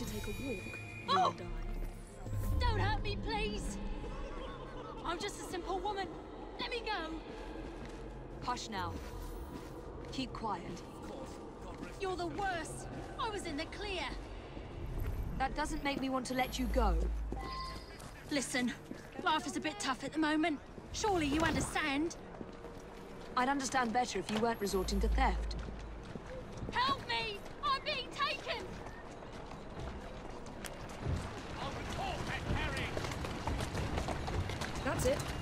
To take a walk, Oh! Don't hurt me, please! I'm just a simple woman. Let me go. Hush now. Keep quiet. You're the worst. I was in the clear. That doesn't make me want to let you go. Listen, life is a bit tough at the moment. Surely you understand. I'd understand better if you weren't resorting to theft. Help me! I'm being taken! That's it.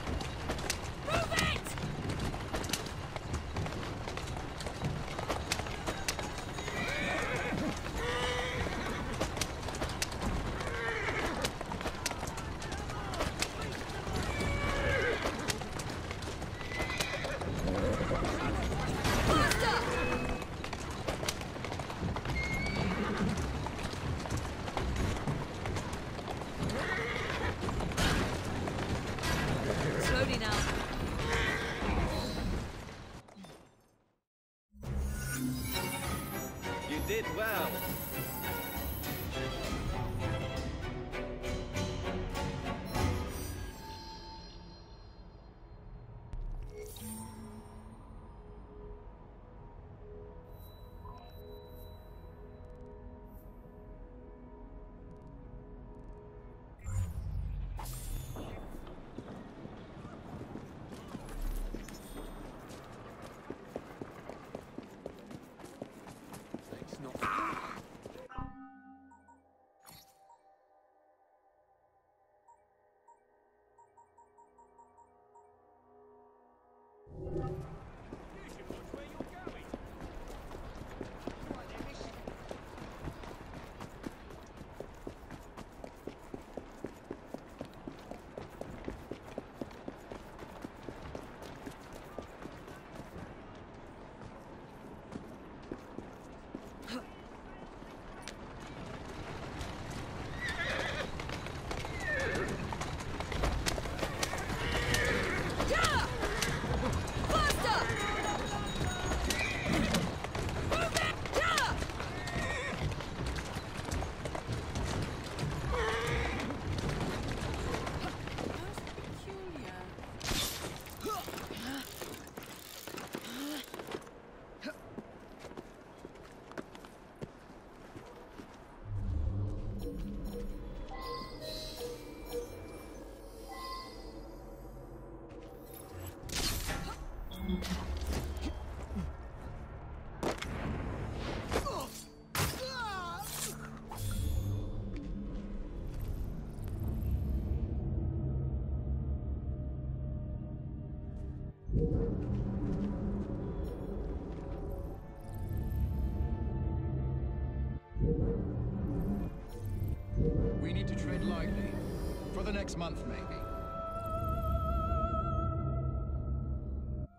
The next month, maybe.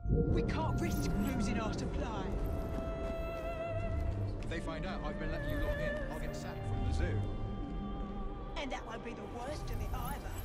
We can't risk losing our supply. If they find out I've been letting you lot in, I'll get sacked from the zoo. And that won't be the worst of it either.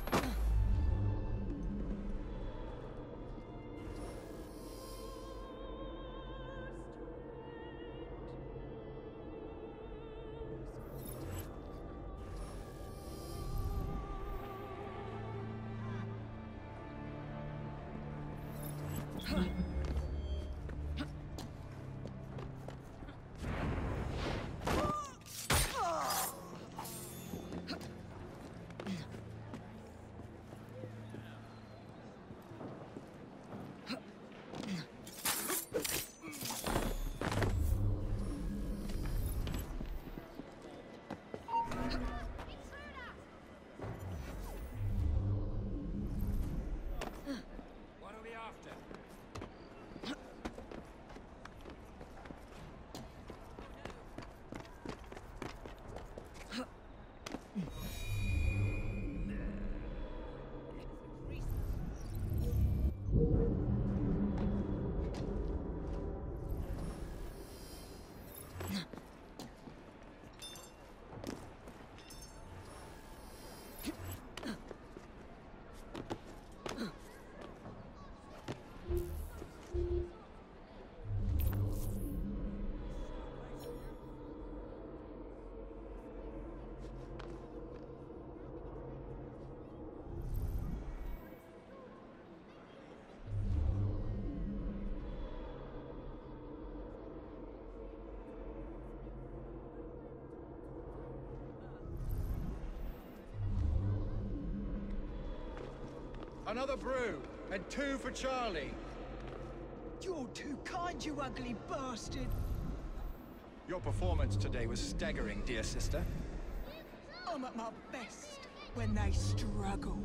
Another brew, and two for Charlie. You're too kind, you ugly bastard. Your performance today was staggering, dear sister. I'm at my best when they struggle.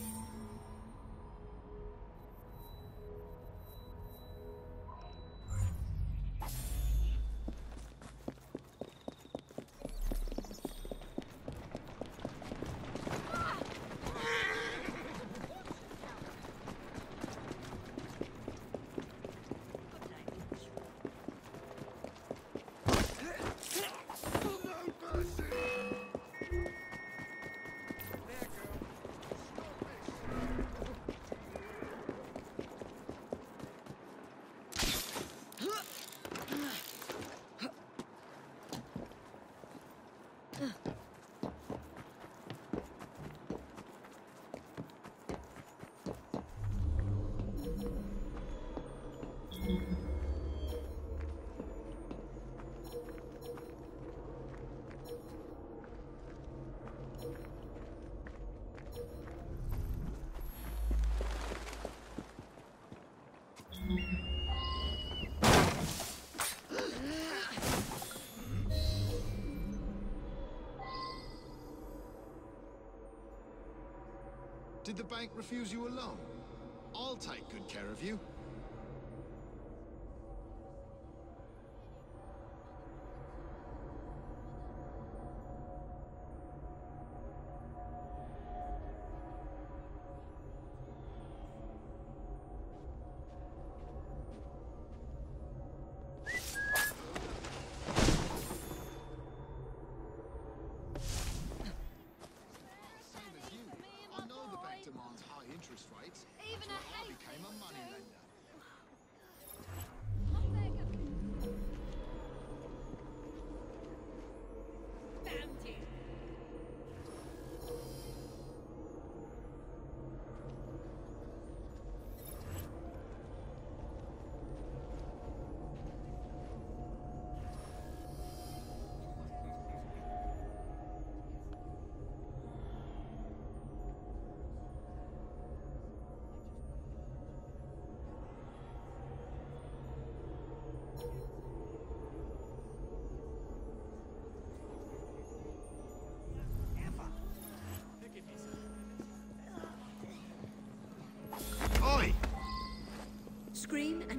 Peace. Did the bank refuse you a loan? I'll take good care of you.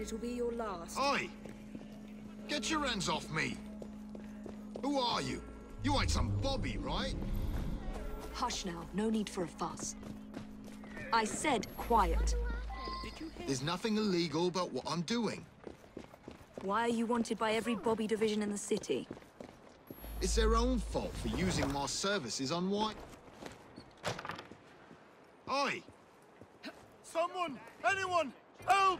And it'll be your last. Oi! Get your hands off me! Who are you? You ain't some Bobby, right? Hush now. No need for a fuss. I said quiet. There's nothing illegal about what I'm doing. Why are you wanted by every Bobby division in the city? It's their own fault for using my services on white. Oi! Someone! Anyone! Help!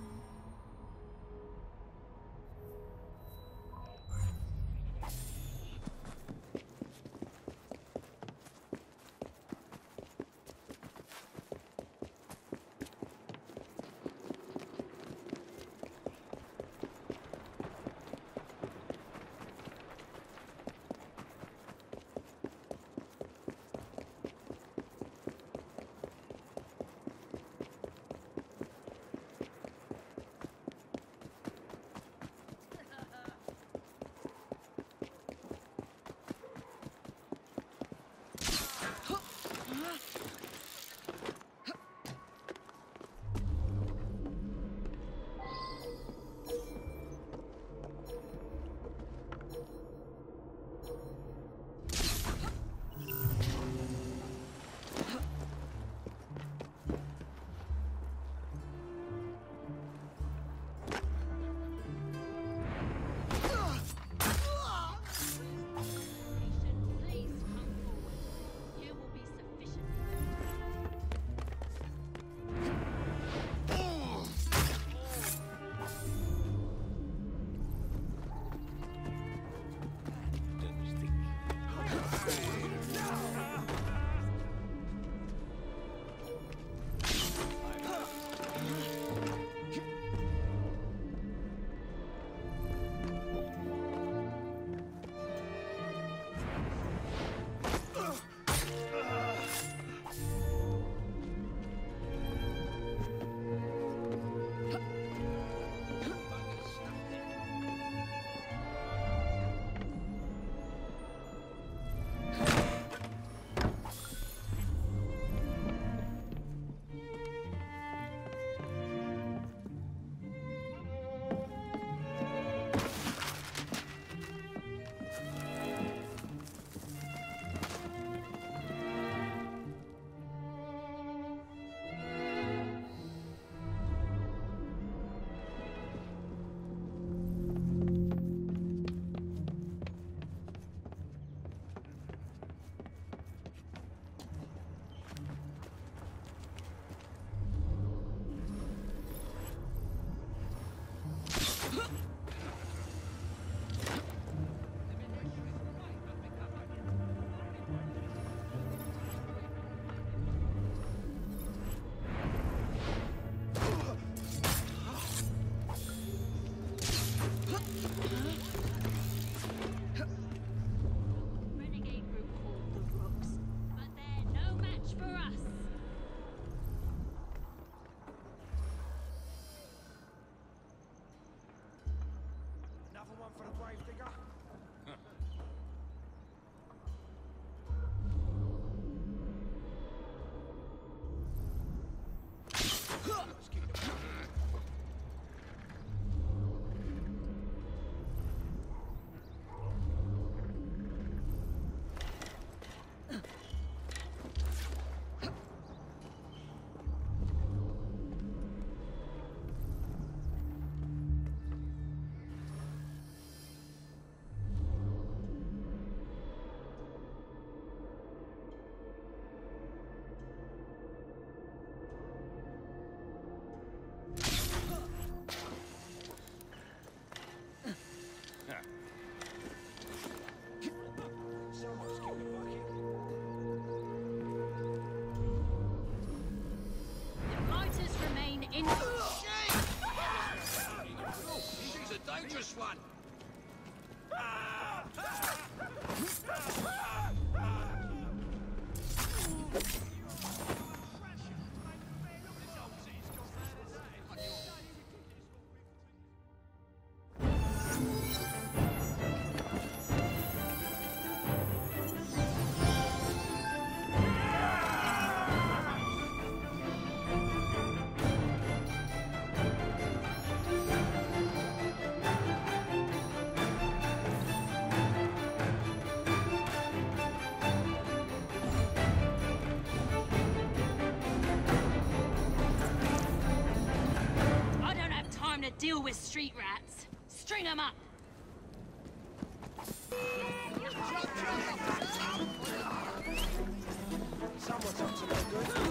Deal with street rats. String 'em up. Someone's up to no good.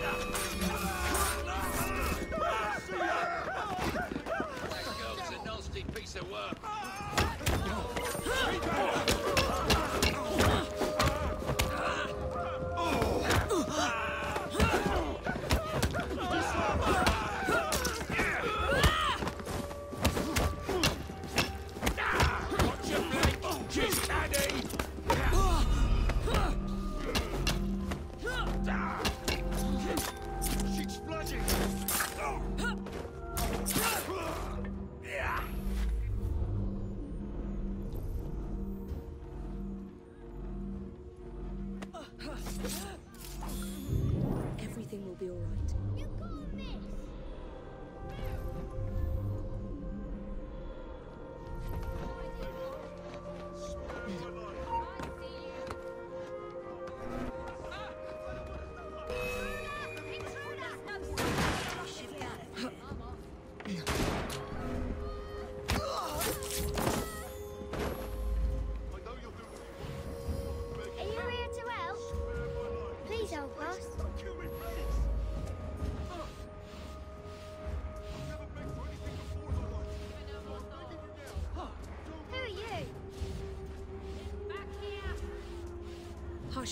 That girl's a nasty piece of work.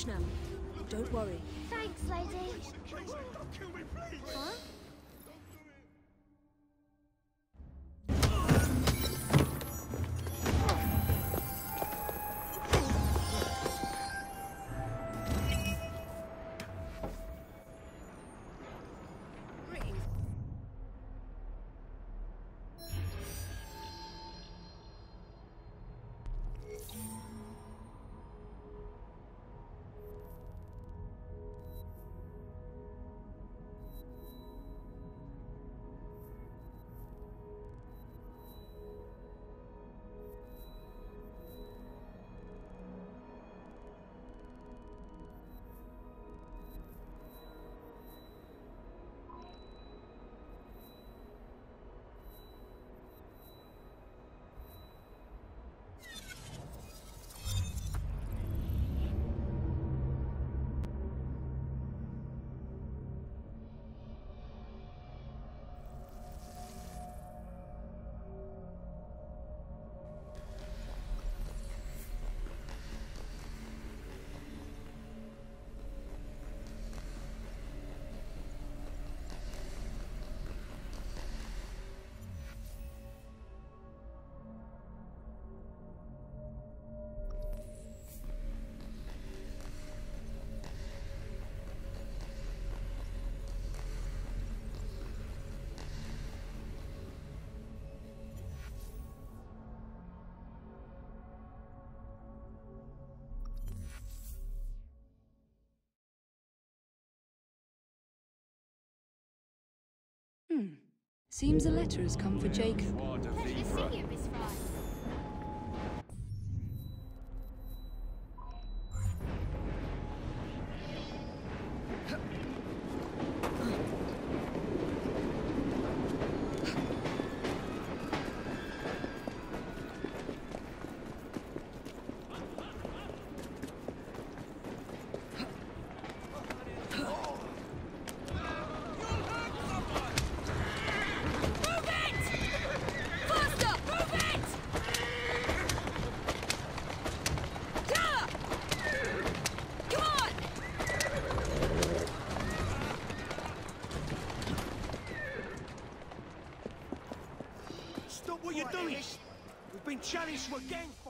Now. Don't worry. Thanks, lady. Please, don't kill me, please! Huh? Seems a letter has come for Jacob. Been to a!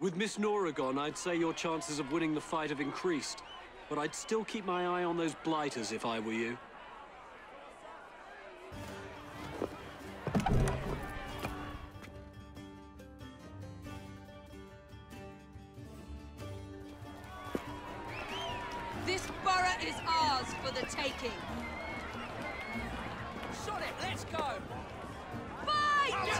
With Miss Nora gone, I'd say your chances of winning the fight have increased. But I'd still keep my eye on those blighters if I were you. This borough is ours for the taking. Shot it! Let's go! Ladies